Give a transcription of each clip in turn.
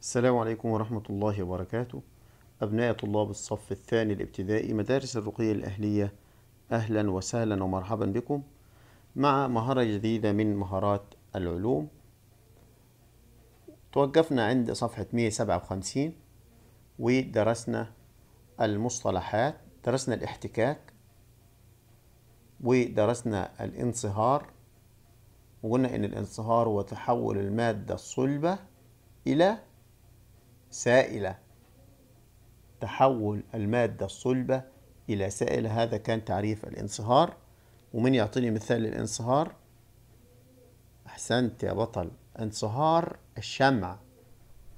السلام عليكم ورحمة الله وبركاته. أبناء طلاب الصف الثاني الابتدائي مدارس الرقية الأهلية أهلا وسهلا ومرحبا بكم مع مهارة جديدة من مهارات العلوم. توقفنا عند صفحة 157 ودرسنا المصطلحات درسنا الاحتكاك ودرسنا الانصهار. وقلنا إن الانصهار هو تحول المادة الصلبة إلى سائلة تحول المادة الصلبة إلى سائلة هذا كان تعريف الانصهار. ومن يعطيني مثال للانصهار أحسنت يا بطل انصهار الشمع.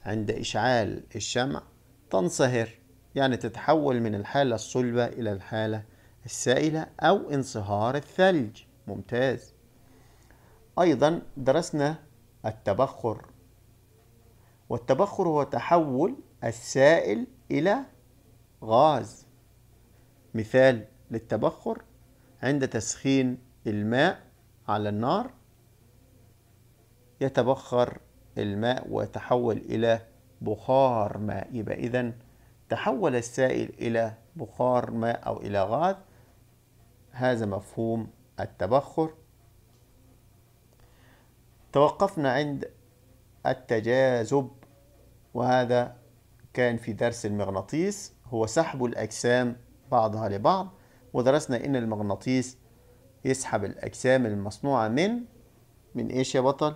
عند إشعال الشمع تنصهر يعني تتحول من الحالة الصلبة إلى الحالة السائلة أو انصهار الثلج. ممتاز. أيضا درسنا التبخر. والتبخر هو تحول السائل إلى غاز. مثال للتبخر عند تسخين الماء على النار. يتبخر الماء ويتحول إلى بخار ماء. يبقى إذن تحول السائل إلى بخار ماء أو إلى غاز. هذا مفهوم التبخر. توقفنا عند التجاذب. وهذا كان في درس المغناطيس. هو سحب الأجسام بعضها لبعض ودرسنا إن المغناطيس يسحب الأجسام المصنوعة من من إيش يا بطل؟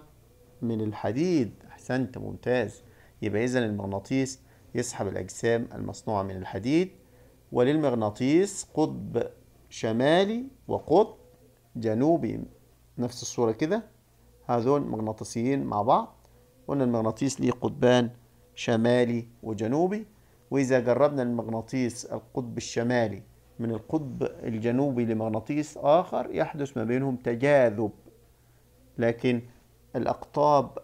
من الحديد. أحسنت ممتاز. يبقى إذا المغناطيس يسحب الأجسام المصنوعة من الحديد. وللمغناطيس قطب شمالي وقطب جنوبي. نفس الصورة كده. هذول مغناطيسيين مع بعض. قلنا المغناطيس ليه قطبان شمالي وجنوبي. وإذا جربنا المغناطيس القطب الشمالي من القطب الجنوبي لمغناطيس آخر يحدث ما بينهم تجاذب. لكن الأقطاب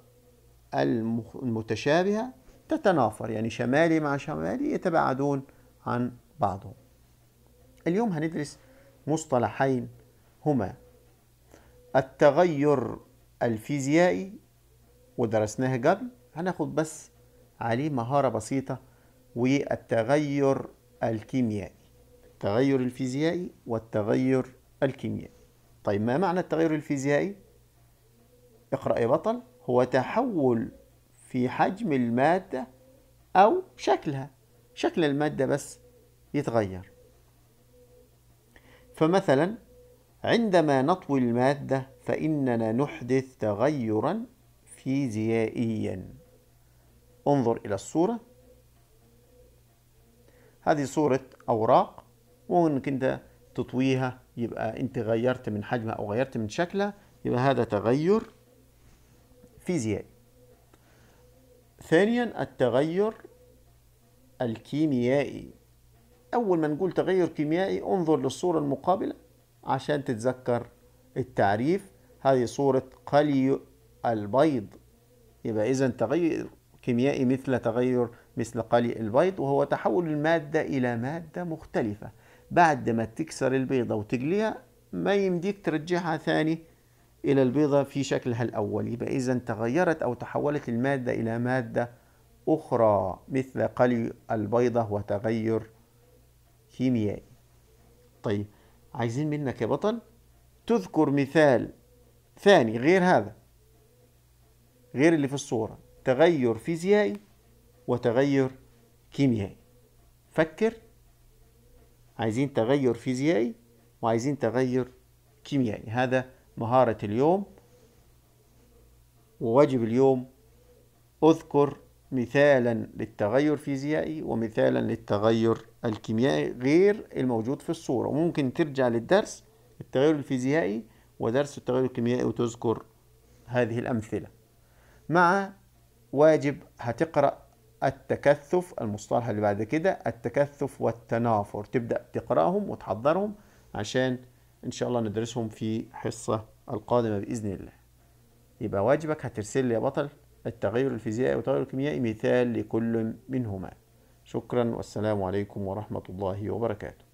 المتشابهة تتنافر يعني شمالي مع شمالي يتباعدون عن بعضهم. اليوم هندرس مصطلحين هما التغير الفيزيائي ودرسناه قبل هناخد بس عليه مهارة بسيطة والتغير الكيميائي. التغير الفيزيائي والتغير الكيميائي. طيب ما معنى التغير الفيزيائي؟ اقرأ يا بطل. هو تحول في حجم المادة أو شكلها. شكل المادة بس يتغير. فمثلا عندما نطوي المادة فإننا نحدث تغيرا فيزيائيا. انظر إلى الصورة هذه صورة أوراق وإنك أنت تطويها يبقى أنت غيرت من حجمها أو غيرت من شكلها يبقى هذا تغير فيزيائي. ثانيا التغير الكيميائي. أول ما نقول تغير كيميائي انظر للصورة المقابلة عشان تتذكر التعريف. هذه صورة قلي البيض. يبقى إذا تغير كيميائي مثل تغير مثل قلي البيض وهو تحول المادة إلى مادة مختلفة. بعد ما تكسر البيضة وتقليها ما يمديك ترجعها ثاني إلى البيضة في شكلها الأول. يبقى إذا تغيرت أو تحولت المادة إلى مادة أخرى مثل قلي البيضة وتغير كيميائي. طيب عايزين منك يا بطل تذكر مثال ثاني غير هذا غير اللي في الصورة. تغير فيزيائي وتغير كيميائي. فكر عايزين تغير فيزيائي وعايزين تغير كيميائي. هذا مهارة اليوم. وواجب اليوم أذكر مثالا للتغير الفيزيائي ومثالا للتغير الكيميائي غير الموجود في الصورة. وممكن ترجع للدرس التغير الفيزيائي ودرس التغير الكيميائي وتذكر هذه الأمثلة. مع واجب هتقرأ التكثف المصطلح اللي بعد كده التكثف والتنافر. تبدأ تقرأهم وتحضرهم عشان إن شاء الله ندرسهم في حصة القادمة بإذن الله. يبقى واجبك هترسل لي يا بطل التغير الفيزيائي والتغير الكيميائي مثال لكل منهما. شكرا والسلام عليكم ورحمة الله وبركاته.